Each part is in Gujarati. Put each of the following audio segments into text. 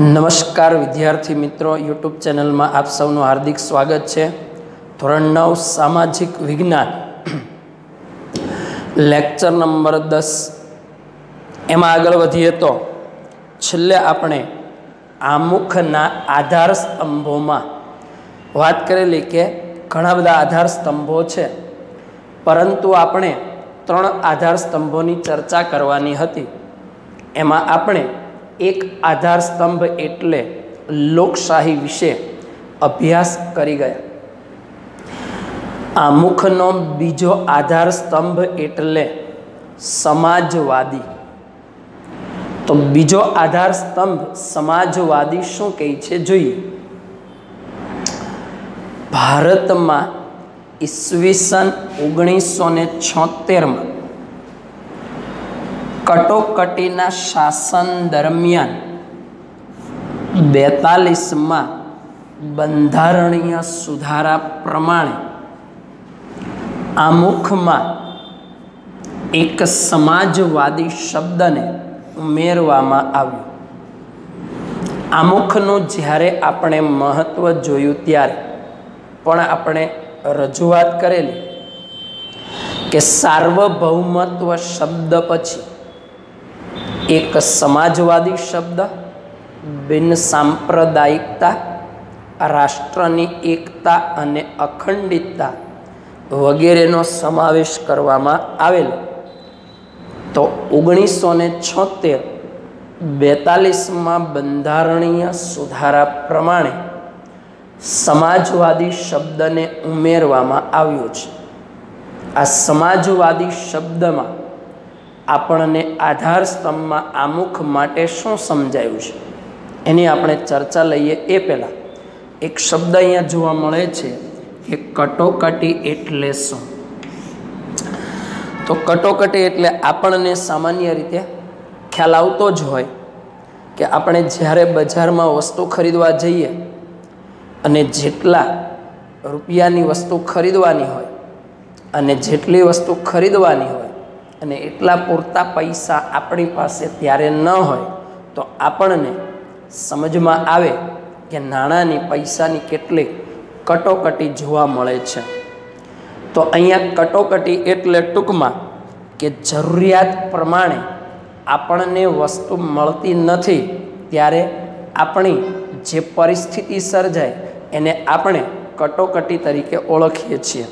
નમસ્કાર વિદ્યાર્થી મિત્રો, યુટ્યુબ ચેનલમાં આપ સૌનું હાર્દિક સ્વાગત છે. ધોરણ નવ, સામાજિક વિજ્ઞાન. લેક્ચર નંબર દસ. એમાં આગળ વધીએ તો, છેલ્લે આપણે આમુખના આધાર સ્તંભોમાં વાત કરેલી કે ઘણા બધા આધાર સ્તંભો છે. પરંતુ આપણે ત્રણ આધાર સ્તંભોની ચર્ચા કરવાની હતી. એમાં આપણે એક આધાર સ્તંભ એટલે લોકશાહી વિશે અભ્યાસ કરી ગયા. આમુખનો બીજો આધાર સ્તંભ એટલે સમાજવાદી. તો બીજો આધાર સ્તંભ સમાજવાદી શું કહે છે જોઈએ? ભારતમાં ઈસવીસન ઓગણીસો ને છોતેરમાં કટોકટીના શાસન દરમિયાન બેતાલીસમાં બંધારણીય સુધારા પ્રમાણે આમુખમાં એક સમાજવાદી શબ્દને ઉમેરવામાં આવ્યો. આમુખનું જ્યારે આપણે મહત્ત્વ જોયું ત્યારે પણ આપણે રજૂઆત કરેલી કે સાર્વભૌમત્વ શબ્દ પછી એક સમાજવાદી શબ્દ, બિન સાંપ્રદાયિકતા, રાષ્ટ્રની એકતા અને અખંડિતતા વગેરેનો સમાવેશ કરવામાં આવેલો. તો ઓગણીસો ને છોતેર બેતાલીસમાં બંધારણીય સુધારા પ્રમાણે સમાજવાદી શબ્દને ઉમેરવામાં આવ્યો છે. આ સમાજવાદી શબ્દમાં આપણને આધાર સ્તંભમાં આમુખ માટે શું સમજાયું છે? એની આપણે ચર્ચા લઈએ એ પહેલાં. એક શબ્દ અહીંયા જોવા મળે છે કે કટોકટી એટલે શું? તો કટોકટી એટલે આપણને સામાન્ય રીતે ખ્યાલ આવતો જ હોય કે આપણે જ્યારે બજારમાં વસ્તુ ખરીદવા જઈએ અને જેટલા રૂપિયાની વસ્તુ ખરીદવાની હોય અને જેટલી વસ્તુ ખરીદવાની હોય અને એટલા પૂરતા પૈસા આપણી પાસે ત્યારે ન હોય, તો આપણને સમજમાં આવે કે નાણાંની પૈસાની કેટલીક કટોકટી જોવા મળે છે. તો અહીંયા કટોકટી એટલે ટૂંકમાં કે જરૂરિયાત પ્રમાણે આપણને વસ્તુ મળતી નથી, ત્યારે આપણી જે પરિસ્થિતિ સર્જાય એને આપણે કટોકટી તરીકે ઓળખીએ છીએ.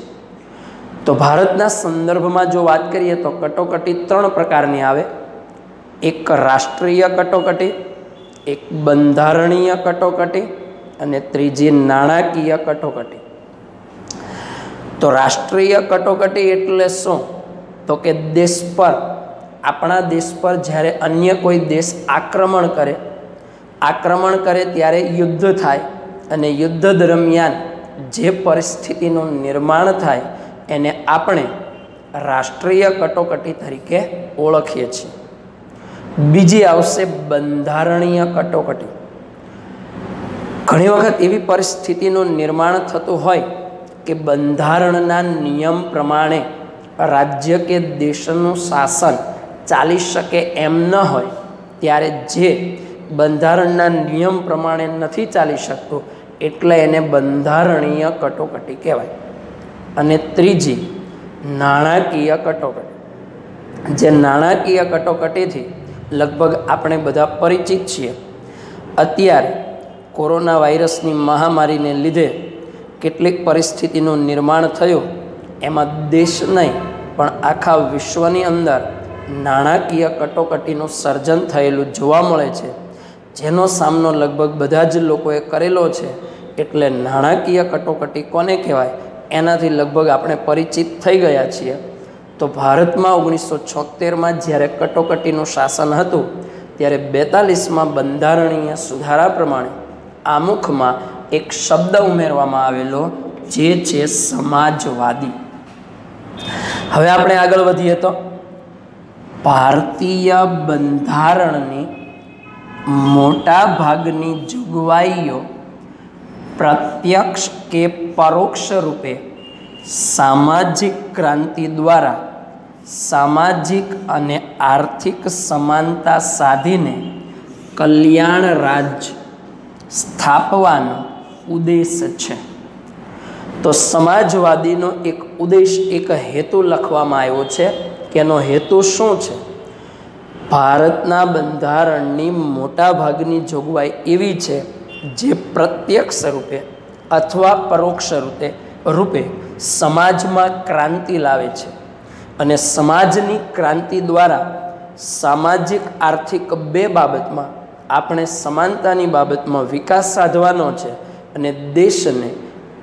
તો ભારતના સંદર્ભમાં જો વાત કરીએ તો કટોકટી ત્રણ પ્રકારની આવે. એક રાષ્ટ્રીય કટોકટી, એક બંધારણીય કટોકટી અને ત્રીજી નાણાકીય કટોકટી. તો રાષ્ટ્રીય કટોકટી એટલે શું? તો કે દેશ પર, આપણા દેશ પર જ્યારે અન્ય કોઈ દેશ આક્રમણ કરે આક્રમણ કરે ત્યારે યુદ્ધ થાય અને યુદ્ધ દરમિયાન જે પરિસ્થિતિનું નિર્માણ થાય એને આપણે રાષ્ટ્રીય કટોકટી તરીકે ઓળખીએ છીએ. બીજી આવશે બંધારણીય કટોકટી. ઘણી વખત એવી પરિસ્થિતિનું નિર્માણ થતું હોય કે બંધારણના નિયમ પ્રમાણે રાજ્ય કે દેશનું શાસન ચાલી શકે એમ ન હોય, ત્યારે જે બંધારણના નિયમ પ્રમાણે નથી ચાલી શકતું, એટલે એને બંધારણીય કટોકટી કહેવાય. અને ત્રીજી, નાણાકીય કટોકટી. જે નાણાકીય કટોકટીથી લગભગ આપણે બધા પરિચિત છીએ. અત્યારે કોરોના વાયરસની મહામારીને લીધે કેટલીક પરિસ્થિતિનું નિર્માણ થયું, એમાં દેશ નહીં, પણ આખા વિશ્વની અંદર નાણાકીય કટોકટીનું સર્જન થયેલું જોવા મળે છે. જેનો સામનો લગભગ બધા જ લોકોએ કરેલો છે, એટલે નાણાકીય કટોકટી કોને કહેવાય? એનાથી લગભગ આપણે પરિચિત થઈ ગયા છીએ. તો ભારતમાં ઓગણીસો છોતેરમાં જ્યારે કટોકટીનું શાસન હતું, ત્યારે બેતાલીસમાં બંધારણીય સુધારા પ્રમાણે આમુખમાં એક શબ્દ ઉમેરવામાં આવેલો, જે છે સમાજવાદી. હવે આપણે આગળ વધીએ તો. ભારતીય બંધારણની મોટા ભાગની જોગવાઈઓ પ્રત્યક્ષ કે પરોક્ષ રૂપે સામાજિક ક્રાંતિ દ્વારા સામાજિક અને આર્થિક સમાનતા સાધીને કલ્યાણ રાજ સ્થાપવાનો ઉદ્દેશ છે. તો સમાજવાદીનો એક ઉદ્દેશ એક હેતુ લખવામાં આવ્યો છે કે એનો હેતુ શું છે? ભારતના બંધારણની મોટાભાગની જોગવાઈ એવી છે જે પ્રત્યક્ષ રૂપે અથવા પરોક્ષ રૂપે રૂપે સમાજમાં ક્રાંતિ લાવે છે અને સમાજની ક્રાંતિ દ્વારા સામાજિક આર્થિક બે બાબતમાં આપણે સમાનતાની બાબતમાં વિકાસ સાધવાનો છે અને દેશને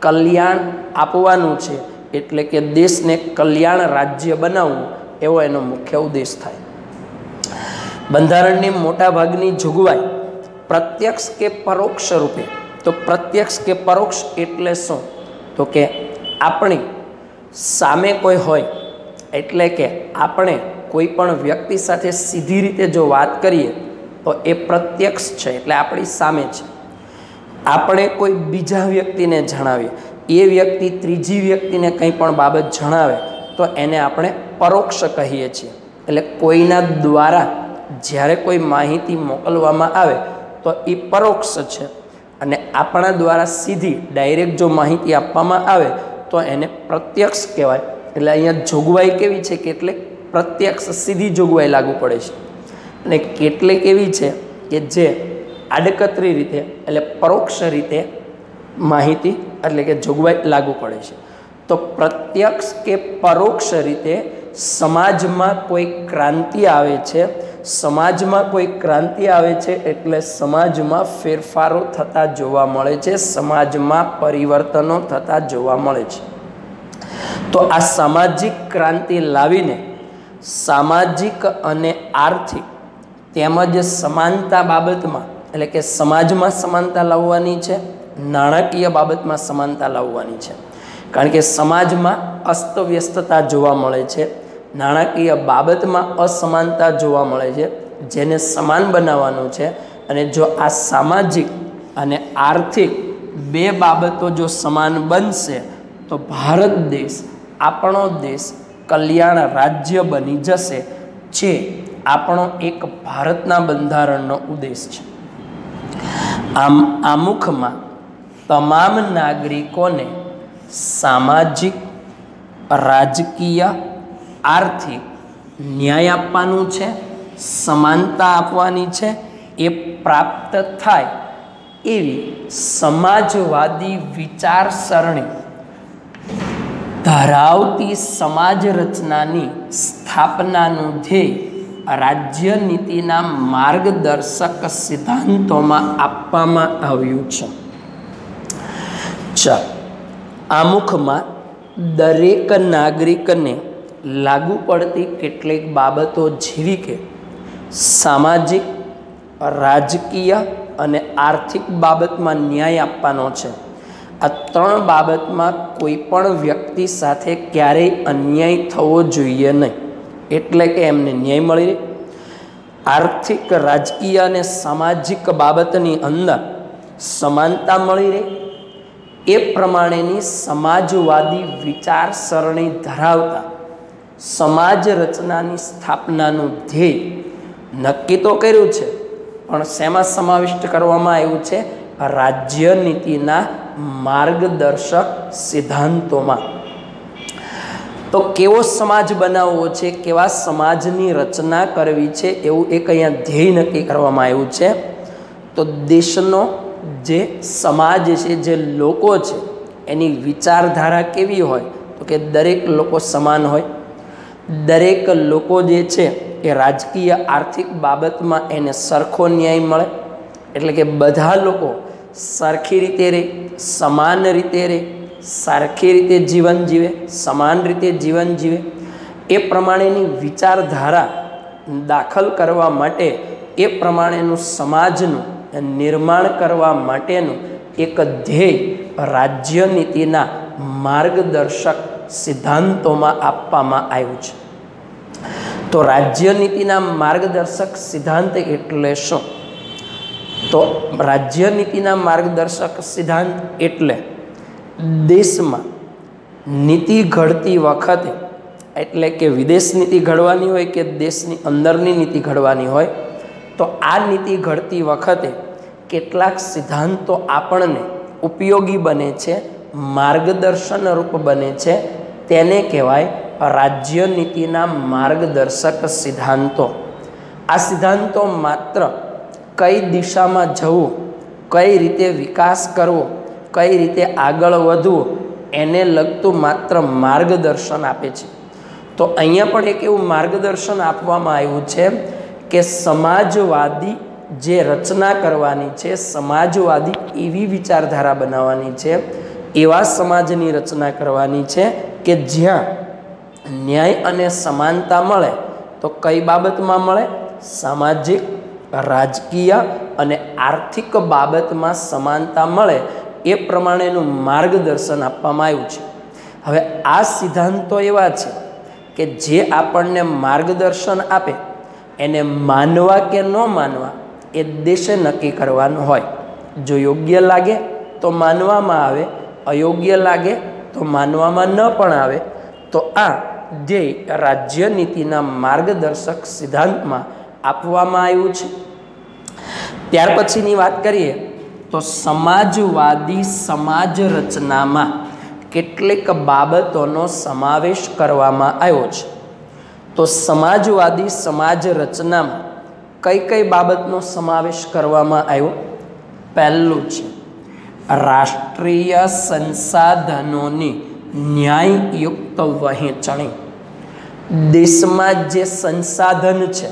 કલ્યાણ આપવાનું છે એટલે કે દેશને કલ્યાણ રાજ્ય બનાવવું એવો એનો મુખ્ય ઉદ્દેશ થાય. બંધારણની મોટાભાગની જોગવાઈ પ્રત્યક્ષ કે પરોક્ષ રૂપે? તો પ્રત્યક્ષ કે પરોક્ષ એટલે શું? તો કે આપણી સામે કોઈ હોય, એટલે કે આપણે કોઈ પણ વ્યક્તિ સાથે સીધી રીતે જો વાત કરીએ, તો એ પ્રત્યક્ષ છે, એટલે આપણી સામે છે. આપણે કોઈ બીજા વ્યક્તિને જણાવીએ, એ વ્યક્તિ ત્રીજી વ્યક્તિને કંઈ પણ બાબત જણાવે, તો એને આપણે પરોક્ષ કહીએ છીએ. એટલે કોઈના દ્વારા જ્યારે કોઈ માહિતી મોકલવામાં આવે તો એ પરોક્ષ છે. અને આપણા દ્વારા સીધી ડાયરેક્ટ જો માહિતી આપવામાં આવે, તો એને પ્રત્યક્ષ કહેવાય. એટલે અહીંયા જોગવાઈ કેવી છે? કેટલીક પ્રત્યક્ષ સીધી જોગવાઈ લાગુ પડે છે. અને કેટલીક એવી છે કે જે આડકતરી રીતે એટલે પરોક્ષ રીતે માહિતી એટલે કે જોગવાઈ લાગુ પડે છે. તો પ્રત્યક્ષ કે પરોક્ષ રીતે સમાજમાં કોઈ ક્રાંતિ આવે છે સમાજમાં કોઈ ક્રાંતિ આવે છે એટલે સમાજમાં ફેરફારો થતા જોવા મળે છે, સમાજમાં પરિવર્તનો થતા જોવા મળે છે. તો આ સામાજિક ક્રાંતિ લાવીને સામાજિક અને આર્થિક તેમજ સમાનતા બાબતમાં, એટલે કે સમાજમાં સમાનતા લાવવાની છે, નાણાકીય બાબતમાં સમાનતા લાવવાની છે. કારણ કે સમાજમાં અસ્તવ્યસ્તતા જોવા મળે છે નાણાકીય બાબતમાં અસમાનતા જોવા મળે છે, જેને સમાન બનાવવાનું છે અને જો આ સામાજિક અને આર્થિક બે બાબતો જો સમાન બનશે, તો ભારત દેશ, આપણો દેશ કલ્યાણ રાજ્ય બની જશે, જે આપણો એક ભારતના બંધારણનો ઉદ્દેશ છે. આમ, આમુખમાં તમામ નાગરિકોને સામાજિક, રાજકીય આર્થિક ન્યાય આપવાનું છે, સમાનતા આપવાની છે, એ પ્રાપ્ત થાય એવી સમાજવાદી વિચારસરણી ધરાવતી સમાજ રચનાની સ્થાપનાનું ધ્યેય રાજ્ય નીતિના માર્ગદર્શક સિદ્ધાંતોમાં આપવામાં આવ્યું છે. ચ આમુખમાં દરેક નાગરિકને લાગુ પડતી કેટલીક બાબતો જેવી કે સામાજિક, રાજકીય અને આર્થિક બાબતમાં ન્યાય આપવાનો છે. આ ત્રણ બાબતમાં કોઈ પણ વ્યક્તિ સાથે ક્યારેય અન્યાય થવો જોઈએ નહીં. એટલે કે એમને ન્યાય મળી રહે. આર્થિક, રાજકીય અને સામાજિક બાબતની અંદર સમાનતા મળી રહે. એ પ્રમાણેની સમાજવાદી વિચારસરણી ધરાવતા સમાજ રચનાની સ્થાપનાનું ધ્યેય નક્કી તો કર્યું છે, પણ શેમાં સમાવિષ્ટ કરવામાં આવ્યું છે? રાજ્ય નીતિના માર્ગદર્શક સિદ્ધાંતોમાં. તો કેવો સમાજ બનાવવો છે, કેવા સમાજની રચના કરવી છે, એવું એક અહીંયા ધ્યેય નક્કી કરવામાં આવ્યું છે. તો દેશનો જે સમાજ છે, જે લોકો છે, એની વિચારધારા કેવી હોય? તો કે દરેક લોકો સમાન હોય. દરેક લોકો જે છે એ રાજકીય આર્થિક બાબતમાં એને સરખો ન્યાય મળે. એટલે કે બધા લોકો સરખી રીતે રહે, સમાન રીતે રહે, સરખી રીતે જીવન જીવે, સમાન રીતે જીવન જીવે. એ પ્રમાણેની વિચારધારા દાખલ કરવા માટે, એ પ્રમાણેનું સમાજનું નિર્માણ કરવા માટેનું એક ધ્યેય રાજ્ય નીતિના માર્ગદર્શક સિદ્ધાંતોમાં આપવામાં આવ્યું છે. તો રાજ્ય નીતિના માર્ગદર્શક સિદ્ધાંત એટલે શું? તો રાજ્ય નીતિના માર્ગદર્શક સિદ્ધાંત એટલે દેશમાં નીતિ ઘડતી વખતે, એટલે કે વિદેશ નીતિ ઘડવાની હોય કે દેશની અંદરની નીતિ ઘડવાની હોય, તો આ નીતિ ઘડતી વખતે કેટલાક સિદ્ધાંતો આપણને ઉપયોગી બને છે માર્ગદર્શન રૂપ બને છે. તેને કહેવાય રાજ્ય નીતિના માર્ગદર્શક સિદ્ધાંતો. આ સિદ્ધાંતો માત્ર કઈ દિશામાં જવું, કઈ રીતે વિકાસ કરવો, કઈ રીતે આગળ વધવું, એને લગતું માત્ર માર્ગદર્શન આપે છે. તો અહીંયા પણ એક એવું માર્ગદર્શન આપવામાં આવ્યું છે કે સમાજવાદી જે રચના કરવાની છે, સમાજવાદી એવી વિચારધારા બનાવવાની છે એવા સમાજની રચના કરવાની છે કે જ્યાં ન્યાય અને સમાનતા મળે તો કઈ બાબતમાં મળે? સામાજિક, રાજકીય અને આર્થિક બાબતમાં સમાનતા મળે એ પ્રમાણેનું માર્ગદર્શન આપવામાં આવ્યું છે. હવે આ સિદ્ધાંતો એવા છે કે જે આપણને માર્ગદર્શન આપે, એને માનવા કે ન માનવા એ દેશે નક્કી કરવાનું હોય. જો યોગ્ય લાગે તો માનવામાં આવે અયોગ્ય લાગે તો માનવામાં ન પણ આવે, તો આ ધ્યેય રાજ્ય નીતિના માર્ગદર્શક સિદ્ધાંતમાં આપવામાં આવ્યું છે. ત્યાર પછીની વાત કરીએ, તો સમાજવાદી સમાજ રચનામાં કેટલીક બાબતોનો સમાવેશ કરવામાં આવ્યો છે. તો સમાજવાદી સમાજ રચનામાં કઈ કઈ બાબતનો સમાવેશ કરવામાં આવ્યો? પહેલું છે રાષ્ટ્રીય સંસાધનોની ન્યાયયુક્ત વહેંચણી. દેશમાં જે સંસાધન છે,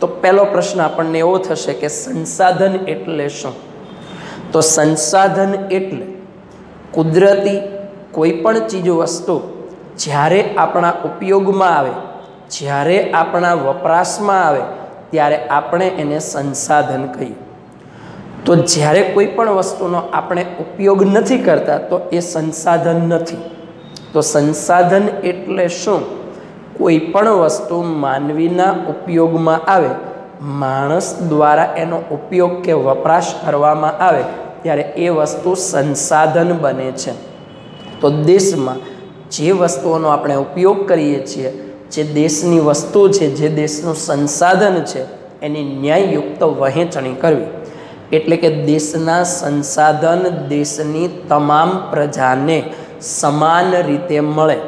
તો પહેલો પ્રશ્ન આપણને એવો થશે કે સંસાધન એટલે શું? તો સંસાધન એટલે કુદરતી કોઈ પણ ચીજ વસ્તુ જ્યારે આપણા ઉપયોગમાં આવે, જ્યારે આપણા વપરાશમાં આવે, ત્યારે આપણે એને સંસાધન કહીએ. તો જ્યારે કોઈ પણ વસ્તુનો આપણે ઉપયોગ નથી કરતા, તો એ સંસાધન નથી. તો સંસાધન એટલે શું? કોઈ પણ વસ્તુ માનવીના ઉપયોગમાં આવે, માણસ દ્વારા એનો ઉપયોગ કે વપરાશ કરવામાં આવે, ત્યારે એ વસ્તુ સંસાધન બને છે. તો દેશમાં જે વસ્તુઓનો આપણે ઉપયોગ કરીએ છીએ, જે દેશની વસ્તુ છે, જે દેશનું સંસાધન છે, એની ન્યાયયુક્ત વહેંચણી કરવી. એટલે કે દેશના સંસાધન દેશની તમામ પ્રજાને સમાન રીતે મળે.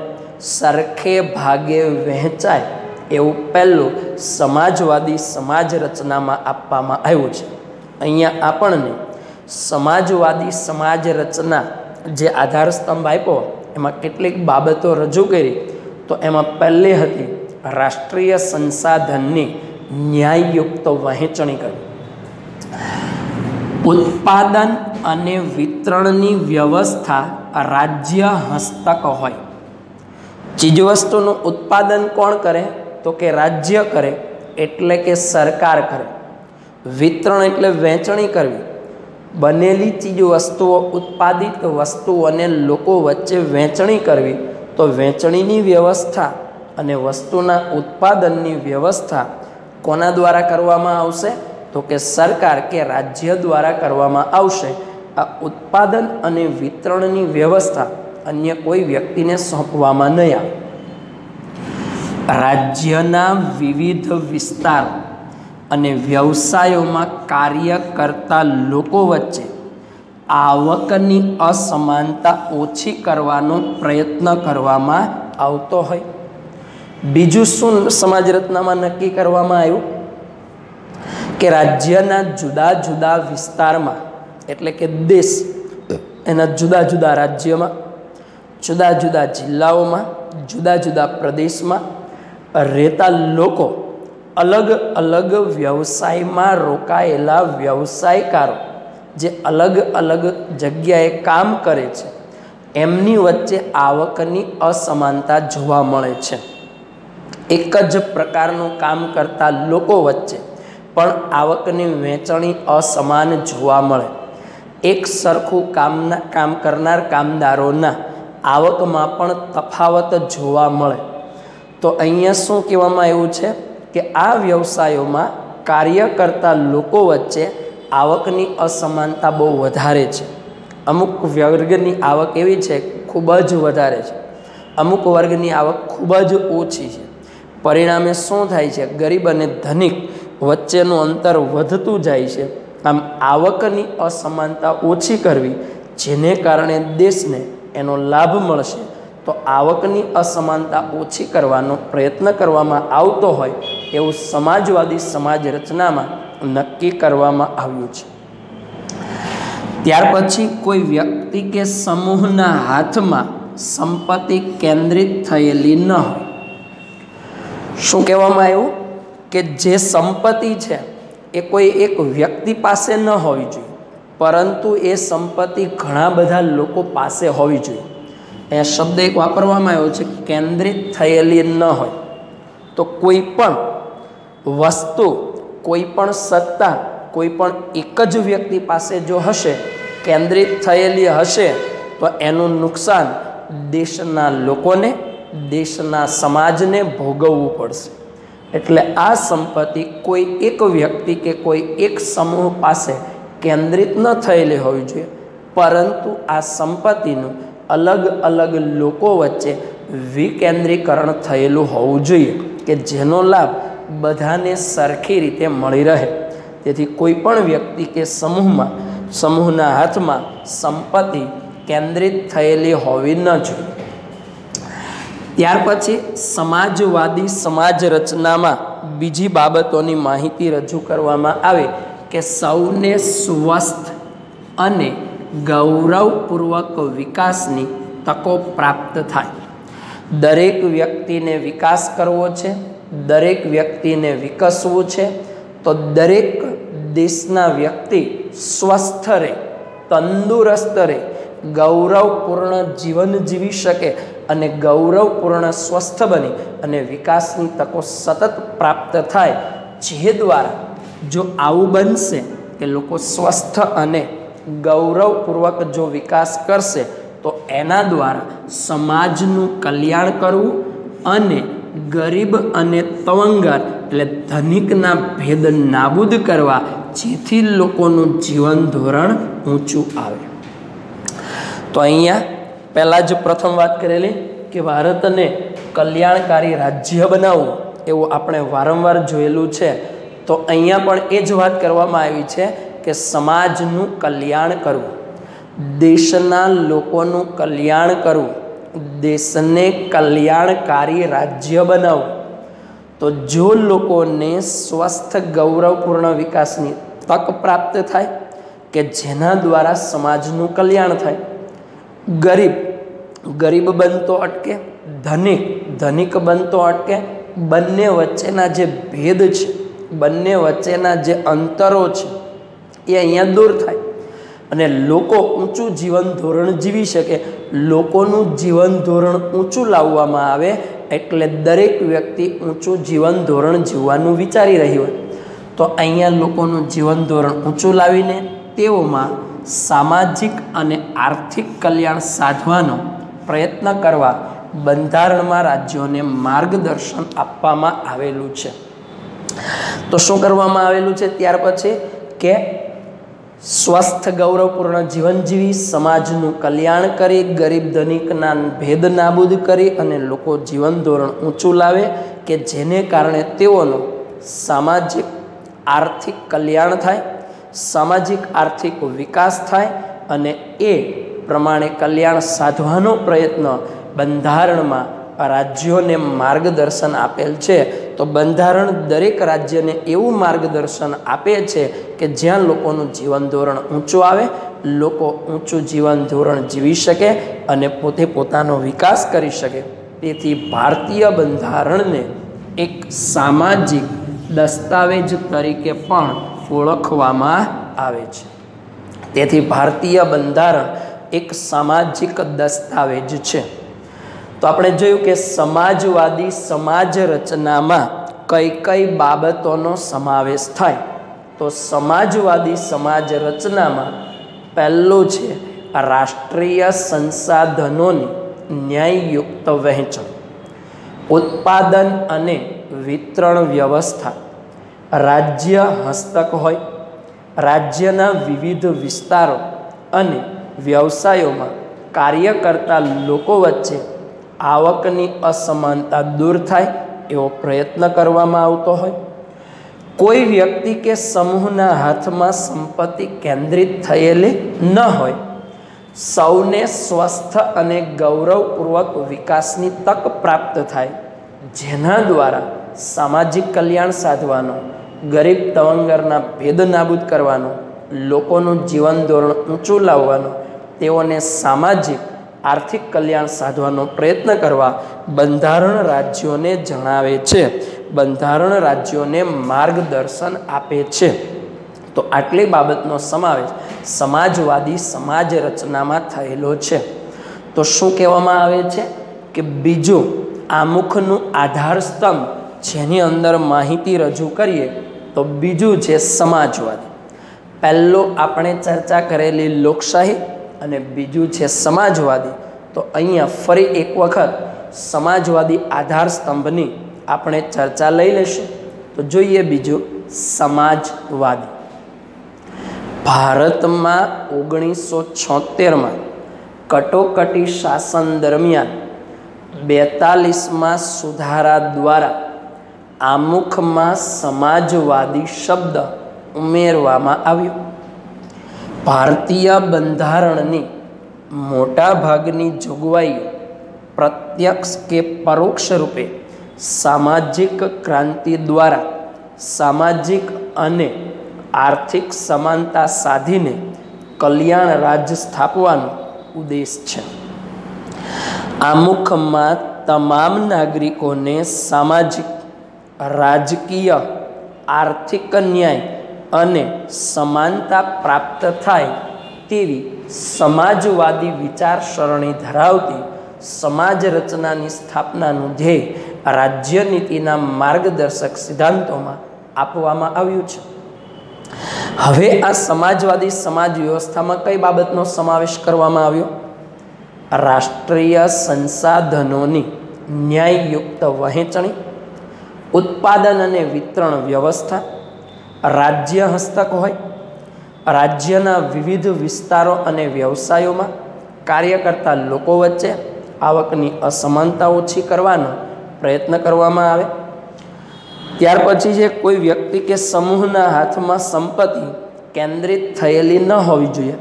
સરખે ભાગે વહેંચાય એવું પહેલું સમાજવાદી સમાજ રચનામાં આપવામાં આવ્યું છે. અહીંયા આપણને સમાજવાદી સમાજ રચના જે આધાર સ્તંભ આપ્યો, એમાં કેટલીક બાબતો રજૂ કરી, તો એમાં પહેલી હતી રાષ્ટ્રીય સંસાધનની ન્યાયયુક્ત વહેંચણી કરવી. ઉત્પાદન અને વિતરણની વ્યવસ્થા રાજ્ય હસ્તક હોય. ચીજવસ્તુનું ઉત્પાદન કોણ કરે? તો કે રાજ્ય કરે, એટલે કે સરકાર કરે. વિતરણ એટલે વહેંચણી કરવી. બનેલી ચીજવસ્તુઓ ઉત્પાદિત વસ્તુઓને લોકો વચ્ચે વહેંચણી કરવી. તો વહેંચણીની વ્યવસ્થા અને વસ્તુના ઉત્પાદનની વ્યવસ્થા કોના દ્વારા કરવામાં આવશે? તો કે સરકાર કે રાજ્ય દ્વારા કરવામાં આવશે, આ ઉત્પાદન અને વિતરણની વ્યવસ્થા અન્ય કોઈ વ્યક્તિને સોંપવામાં નહીં આવે. રાજ્યના વિવિધ વિસ્તાર અને વ્યવસાયોમાં કાર્ય કરતા લોકો વચ્ચે આવકની અસમાનતા ઓછી કરવાનો પ્રયત્ન કરવામાં આવતો હોય. બીજું શું સમાજ રચનામાં નક્કી કરવામાં આવ્યું? કે રાજ્યના જુદા જુદા વિસ્તારમાં એટલે કે દેશ એના જુદા જુદા રાજ્યમાં જુદા જુદા જિલ્લાઓમાં જુદા જુદા પ્રદેશમાં રહેતા લોકો અલગ અલગ વ્યવસાયમાં રોકાયેલા વ્યવસાયકારો જે અલગ અલગ જગ્યાએ કામ કરે છે એમની વચ્ચે આવકની અસમાનતા જોવા મળે છે. એક જ પ્રકારનું કામ કરતા લોકો વચ્ચે પણ આવકની વહેંચણી અસમાન જોવા મળે. એક સરખું કામના, કામ કરનાર કામદારોના આવકમાં પણ તફાવત જોવા મળે. તો અહીંયા શું કહેવામાં આવ્યું છે કે આ વ્યવસાયોમાં કાર્ય કરતા લોકો વચ્ચે આવકની અસમાનતા બહુ વધારે છે. અમુક વર્ગની આવક એવી છે, ખૂબ જ વધારે છે. અમુક વર્ગની આવક ખૂબ જ ઓછી છે. પરિણામે શું થાય છે? ગરીબ અને ધનિક વચ્ચેનું અંતર વધતું જાય છે. આમ આવકની અસમાનતા ઓછી કરવી જેને કારણે દેશને એનો લાભ મળશે. તો આવકની અસમાનતા ઓછી કરવાનો પ્રયત્ન કરવામાં આવતો હોય એવું સમાજવાદી સમાજ રચનામાં નક્કી કરવામાં આવ્યું છે. ત્યાર પછી કોઈ વ્યક્તિ કે સમૂહના હાથમાં સંપત્તિ કેન્દ્રિત થયેલી ન હોય. શું કહેવામાં આવ્યું? કે જે સંપત્તિ છે, એ કોઈ એક વ્યક્તિ પાસે ન હોવી જોઈએ, પરંતુ એ સંપત્તિ ઘણા બધા લોકો પાસે હોવી જોઈએ. એ શબ્દ એક વાપરવામાં આવ્યો છે, કેન્દ્રિત થયેલી ન હોય. તો કોઈ પણ વસ્તુ, કોઈ પણ સત્તા, કોઈ પણ એક જ વ્યક્તિ પાસે જો હશે, કેન્દ્રિત થયેલી હશે, તો એનું નુકસાન દેશના લોકોને, દેશના સમાજને ભોગવવું પડશે. એટલે આ સંપત્તિ કોઈ એક વ્યક્તિ કે કોઈ એક સમૂહ પાસે કેન્દ્રિત ન થયેલી હોવી જોઈએ. પરંતુ આ સંપત્તિનું અલગ અલગ લોકો વચ્ચે વિકેન્દ્રીકરણ થયેલું હોવું જોઈએ કે જેનો લાભ બધાને સરખી રીતે મળી રહે. તેથી કોઈ પણ વ્યક્તિ કે સમૂહમાં, સમૂહના હાથમાં સંપત્તિ કેન્દ્રિત થયેલી હોવી ન જોઈએ. ત્યાર પછી સમાજવાદી સમાજ રચનામાં બીજી બાબતોની માહિતી રજૂ કરવામાં આવે કે સૌને સ્વસ્થ અને ગૌરવપૂર્વક વિકાસની તકો પ્રાપ્ત થાય. દરેક વ્યક્તિને વિકાસ કરવો છે, દરેક વ્યક્તિને વિકસવું છે, તો દરેક દેશના વ્યક્તિ સ્વસ્થ રહે, તંદુરસ્ત રહે, ગૌરવપૂર્ણ જીવન જીવી શકે અને ગૌરવપૂર્ણ સ્વસ્થ બની અને વિકાસની તકો સતત પ્રાપ્ત થાય જે દ્વારા જો આવું બનશે કે લોકો સ્વસ્થ અને ગૌરવપૂર્વક જો વિકાસ કરશે, તો એના દ્વારા સમાજનું કલ્યાણ કરવું અને ગરીબ અને તવંગર એટલે ધનિકના ભેદ નાબૂદ કરવા જેથી લોકોનું જીવન ધોરણ ઊંચું આવે. તો અહીંયા પહેલાં જ પ્રથમ વાત કરેલી કે ભારતને કલ્યાણકારી રાજ્ય બનાવવું એવું આપણે વારંવાર જોયેલું છે. તો અહીંયા પણ એ જ વાત કરવામાં આવી છે કે સમાજનું કલ્યાણ કરવું, દેશના લોકોનું કલ્યાણ કરવું, દેશને કલ્યાણકારી રાજ્ય બનાવવું. તો જો લોકોને સ્વસ્થ ગૌરવપૂર્ણ વિકાસની તક પ્રાપ્ત થાય કે જેના દ્વારા સમાજનું કલ્યાણ થાય ગરીબ. ગરીબ બનતો અટકે, ધનિક. ધનિક બનતો અટકે, બંને વચ્ચેના જે ભેદ છે, બંને વચ્ચેના જે અંતરો છે, એ અહીંયા દૂર થાય. અને લોકો ઊંચું જીવન ધોરણ જીવી શકે. લોકોનું જીવન ધોરણ ઊંચું લાવવામાં આવે એટલે દરેક વ્યક્તિ ઊંચું જીવન ધોરણ જીવવાનું વિચારી રહ્યું હોય. તો અહીંયા લોકોનું જીવન ધોરણ ઊંચું લાવીને તેઓમાં સામાજિક અને આર્થિક કલ્યાણ સાધવાનો પ્રયત્ન કરવા બંધારણમાં રાજ્યોને માર્ગદર્શન આપવામાં આવેલું છે. તો શું કરવામાં આવેલું છે? ત્યાર પછી કે સ્વસ્થ, ગૌરવપૂર્ણ જીવન જીવી સમાજનું કલ્યાણ કરી, ગરીબ ધનિકના ભેદ નાબૂદ કરી અને લોકો જીવન ધોરણ ઊંચું લાવે કે જેને કારણે તેઓનું સામાજિક, આર્થિક કલ્યાણ થાય સામાજિક, આર્થિક વિકાસ થાય અને એ પ્રમાણે કલ્યાણ સાધવાનો પ્રયત્ન બંધારણમાં રાજ્યોને માર્ગદર્શન આપેલ છે. તો બંધારણ દરેક રાજ્યને એવું માર્ગદર્શન આપે છે કે જ્યાં લોકોનું જીવન ધોરણ ઊંચું આવે, લોકો ઊંચું જીવન ધોરણ જીવી શકે અને પોતે પોતાનો વિકાસ કરી શકે. તેથી ભારતીય બંધારણને એક સામાજિક દસ્તાવેજ તરીકે પણ ઓળખવામાં આવે છે. તેથી ભારતીય બંધારણ એક સામાજિક દસ્તાવેજ છે. તો આપણે જોયું કે સમાજવાદી સમાજ રચનામાં કઈ કઈ બાબતોનો સમાવેશ થાય. તો સમાજવાદી સમાજ રચનામાં પહેલું છે રાષ્ટ્રીય સંસાધનોની ન્યાયયુક્ત વહેંચણ, ઉત્પાદન અને વિતરણ વ્યવસ્થા. રાજ્ય હસ્તક હોય, રાજ્યના વિવિધ વિસ્તારો અને વ્યવસાયોમાં કાર્ય કરતા લોકો વચ્ચે આવકની અસમાનતા દૂર થાય એવો પ્રયત્ન કરવામાં આવતો હોય. કોઈ વ્યક્તિ કે સમૂહના હાથમાં સંપત્તિ કેન્દ્રિત થયેલી ન હોય, સૌને સ્વસ્થ અને ગૌરવપૂર્વક વિકાસની તક પ્રાપ્ત થાય, જેના દ્વારા સામાજિક કલ્યાણ સાધવાનો ગરીબ તવંગરના ભેદ નાબૂદ કરવાનો, લોકોનું જીવન ધોરણ ઊંચું લાવવાનો, તેઓને સામાજિક, આર્થિક કલ્યાણ સાધવાનો પ્રયત્ન કરવા બંધારણ રાજ્યોને જણાવે છે. બંધારણ રાજ્યોને માર્ગદર્શન આપે છે. તો આટલી બાબતનો સમાવેશ સમાજવાદી સમાજ રચનામાં થયેલો છે. તો શું કહેવામાં આવે છે? કે બીજું, આમુખનું આધાર સ્તંભ, જેની અંદર માહિતી રજૂ કરીએ તો બીજું છે સમાજવાદી. પહેલો આપણે ચર્ચા કરેલી લોકશાહી અને બીજું છે સમાજવાદી. તો અહીંયા ફરી એક વખત સમાજવાદી આધાર સ્તંભની આપણે ચર્ચા લઈ લઈશું તો જોઈએ બીજું, સમાજવાદી. ભારતમાં ઓગણીસો છોતેરમાં કટોકટી શાસન દરમિયાન બેતાલીસમાં સુધારા દ્વારા આમુખમાં સમાજવાદી શબ્દ ઉમેરવામાં આવ્યો. ભારતીય બંધારણની મોટાભાગની જોગવાઈઓ પ્રત્યક્ષ કે પરોક્ષ રૂપે સામાજિક ક્રાંતિ દ્વારા સામાજિક અને આર્થિક સમાનતા સાધીને કલ્યાણ રાજ્ય સ્થાપવાનો ઉદ્દેશ છે. આમુખમાં તમામ નાગરિકોને સામાજિક રાજકીય, આર્થિક ન્યાય અને સમાનતા પ્રાપ્ત થાય તેવી સમાજવાદી વિચારસરણી ધરાવતી સમાજ રચનાની સ્થાપનાનું ધ્યેય રાજ્ય નીતિના માર્ગદર્શક સિદ્ધાંતોમાં આપવામાં આવ્યું છે. હવે આ સમાજવાદી સમાજ વ્યવસ્થામાં કઈ બાબતનો સમાવેશ કરવામાં આવ્યો? રાષ્ટ્રીય સંસાધનોની ન્યાયયુક્ત વહેંચણી ઉત્પાદન અને વિતરણ વ્યવસ્થા, રાજ્ય હસ્તક હોય, રાજ્યના વિવિધ વિસ્તારો અને વ્યવસાયોમાં કાર્ય કરતા લોકો વચ્ચે આવકની અસમાનતા ઓછી કરવાનો પ્રયત્ન કરવામાં આવે. ત્યાર પછી જે કોઈ વ્યક્તિ કે સમૂહના હાથમાં સંપત્તિ કેન્દ્રિત થયેલી ન હોવી જોઈએ,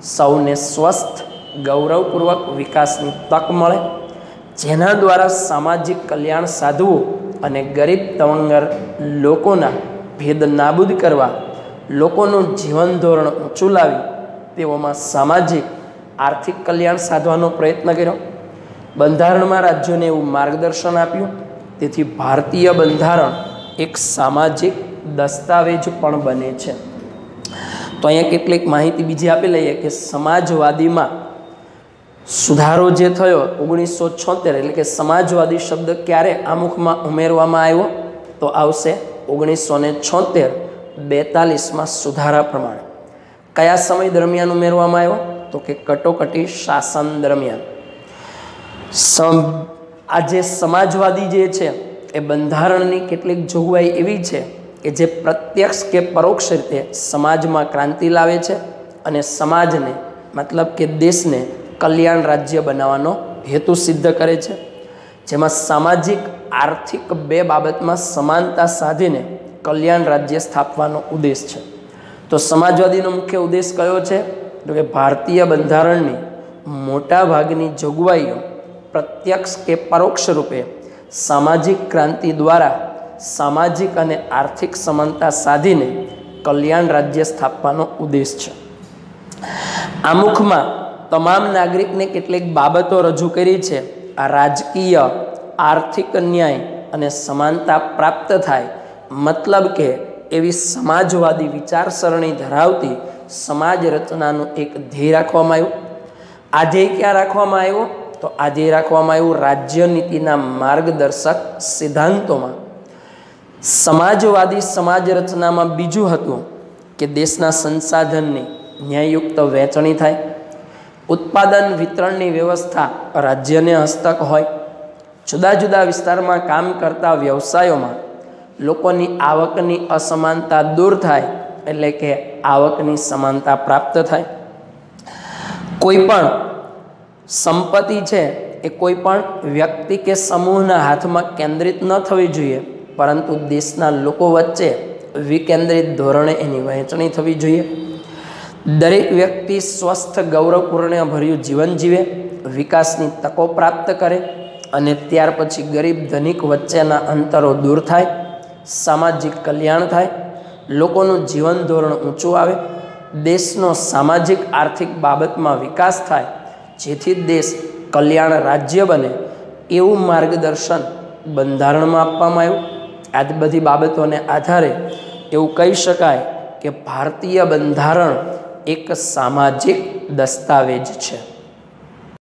સૌને સ્વસ્થ, ગૌરવપૂર્વક વિકાસની તક મળે, જેના દ્વારા સામાજિક કલ્યાણ સાધવું અને ગરીબ તવંગર લોકોના ભેદ નાબૂદ કરવા, લોકોનું જીવન ધોરણ ઊંચું લાવી, તેઓમાં સામાજિક, આર્થિક કલ્યાણ સાધવાનો પ્રયત્ન કર્યો. બંધારણમાં રાજ્યોને એવું માર્ગદર્શન આપ્યું. તેથી ભારતીય બંધારણ એક સામાજિક દસ્તાવેજ પણ બને છે. તો અહીંયા કેટલીક માહિતી બીજી આપી લઈએ કે સમાજવાદીમાં સુધારો જે થયો ઓગણીસો છોતેર એટલે કે સમાજવાદી શબ્દ ક્યારે આમુખમાં ઉમેરવામાં આવ્યો? તો આવશે ઓગણીસો ને છોતેર બેતાલીસમાં સુધારા પ્રમાણે. કયા સમય દરમિયાન ઉમેરવામાં આવ્યો? તો કે કટોકટી શાસન દરમિયાન. સમ, આ જે સમાજવાદી જે છે, એ બંધારણની કેટલીક જોગવાઈ એવી છે કે જે પ્રત્યક્ષ કે પરોક્ષ રીતે સમાજમાં ક્રાંતિ લાવે છે અને સમાજને, મતલબ કે દેશને કલ્યાણ રાજ્ય બનાવવાનો હેતુ સિદ્ધ કરે છે. જેમાં સામાજિક, આર્થિક બે બાબતમાં સમાનતા સાધીને કલ્યાણ રાજ્ય સ્થાપવાનો ઉદ્દેશ છે. તો સમાજવાદીનો મુખ્ય ઉદ્દેશ કયો છે? તો કે ભારતીય બંધારણની મોટા ભાગની જોગવાઈઓ પ્રત્યક્ષ કે પરોક્ષ રૂપે સામાજિક ક્રાંતિ દ્વારા સામાજિક અને આર્થિક સમાનતા સાધીને કલ્યાણ રાજ્ય સ્થાપવાનો ઉદ્દેશ છે. આમુખમાં તમામ નાગરિકને કેટલીક બાબતો રજૂ કરી છે. આ રાજકીય, આર્થિક ન્યાય અને સમાનતા પ્રાપ્ત થાય, મતલબ કે એવી સમાજવાદી વિચારસરણી ધરાવતી સમાજ રચનાનું એક ધ્યેય રાખવામાં આવ્યું. આ ધ્યેય ક્યાં રાખવામાં આવ્યો? તો આ ધ્યેય રાખવામાં આવ્યું રાજ્ય નીતિના માર્ગદર્શક સિદ્ધાંતોમાં. સમાજવાદી સમાજ રચનામાં બીજું હતું કે દેશના સંસાધનની ન્યાયયુક્ત વહેંચણી થાય ઉત્પાદન વિતરણની વ્યવસ્થા રાજ્યને હસ્તક હોય. જુદા જુદા વિસ્તારમાં કામ કરતા વ્યવસાયોમાં લોકોની આવકની અસમાનતા દૂર થાય એટલે કે આવકની સમાનતા પ્રાપ્ત થાય. કોઈ પણ સંપત્તિ છે એ કોઈ પણ વ્યક્તિ કે સમૂહના હાથમાં કેન્દ્રિત ન થવી જોઈએ, પરંતુ દેશના લોકો વચ્ચે વિકેન્દ્રિત ધોરણે એની વહેંચણી થવી જોઈએ. દરેક વ્યક્તિ સ્વસ્થ, ગૌરવપૂર્ણ, ભર્યું જીવન જીવે, વિકાસની તકો પ્રાપ્ત કરે અને ત્યાર પછી ગરીબ ધનિક વચ્ચેના અંતરો દૂર થાય, સામાજિક કલ્યાણ થાય, લોકોનું જીવન ધોરણ ઊંચું આવે, દેશનો સામાજિક આર્થિક બાબતમાં વિકાસ થાય, જેથી દેશ કલ્યાણ રાજ્ય બને એવું માર્ગદર્શન બંધારણમાં આપવામાં આવ્યું. આ બધી બાબતોને આધારે એવું કહી શકાય કે ભારતીય બંધારણ એક સામાજિક દસ્તાવેજ છે.